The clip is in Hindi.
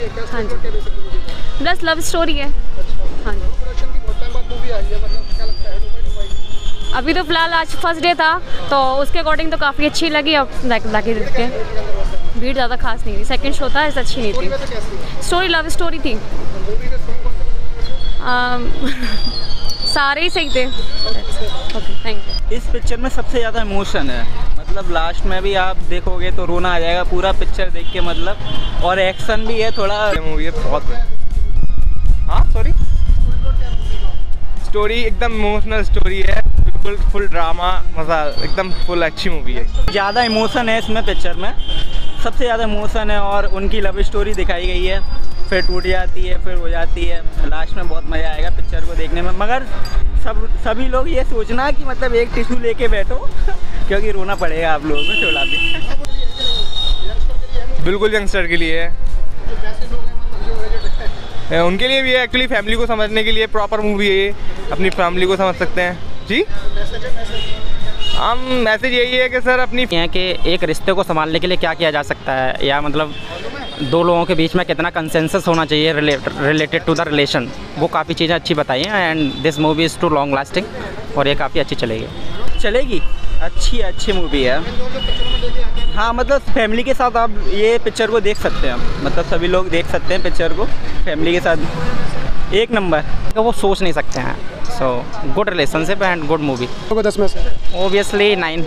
है? है बस लव स्टोरी है। हाँ जी। प्रोडक्शन की बहुत टाइम बाद मूवी आई है मतलब है? अभी तो फ़िलहाल आज फ़र्स्ट डे था तो उसके अकॉर्डिंग तो काफ़ी अच्छी लगी अब बाकी देख के भीड़ ज़्यादा खास नहीं थी सेकंड शो था ऐसा अच्छी नहीं थी। स्टोरी लव स्टोरी थी। अम, सारे ही सही थे। ओके थैंक यू इस पिक्चर में सबसे ज़्यादा इमोशन है। मतलब लास्ट में भी आप देखोगे तो रोना आ जाएगा पूरा पिक्चर देख के मतलब। और एक्शन भी है थोड़ा। मूवी है बहुत हाँ सॉरी स्टोरी एकदम इमोशनल स्टोरी है बिल्कुल फुल ड्रामा मज़ा एकदम फुल अच्छी मूवी है। ज़्यादा इमोशन है इसमें पिक्चर में। सबसे ज़्यादा इमोशन है और उनकी लव स्टोरी दिखाई गई है। फिर टूट जाती है फिर हो जाती है। लास्ट में बहुत मज़ा आएगा पिक्चर को देखने में। मगर सब सभी लोग ये सोचना कि मतलब एक टिशू लेके बैठो क्योंकि रोना पड़ेगा आप लोगों को थोड़ा भी। बिल्कुल यंगस्टर के लिए। है उनके लिए भी है एक्चुअली फैमिली को समझने के लिए प्रॉपर मूवी है ये। अपनी फैमिली को समझ सकते हैं। जी? हम मैसेज यही है कि सर अपनी हैं कि एक रिश्ते को संभालने के लिए क्या किया जा सकता है? या मतलब दो लोगों के बीच में कितना कंसेंसस होना चाहिए रिलेटेड टू द रिलेशन वो काफ़ी चीज़ें अच्छी बताई हैं and this movie is too long lasting और ये काफ़ी अच्छी चलेगी। चलेगी? अच्छी अच्छी मूवी है। हाँ मतलब फैमिली के साथ आप ये पिक्चर को देख सकते हैं। मतलब सभी लोग देख सकते हैं पिक्चर को फैमिली के साथ। एक नंबर तो वो सोच नहीं सकते हैं। So good relationship and good movie दस में से। Obviously nine